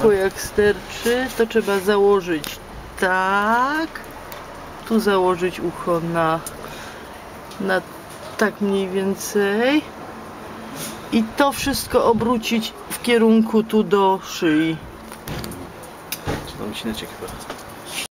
ucho jak sterczy, to trzeba założyć tak. Tu założyć ucho na, na tak mniej więcej. I to wszystko obrócić w kierunku tu do szyi. Trzeba mi się chyba.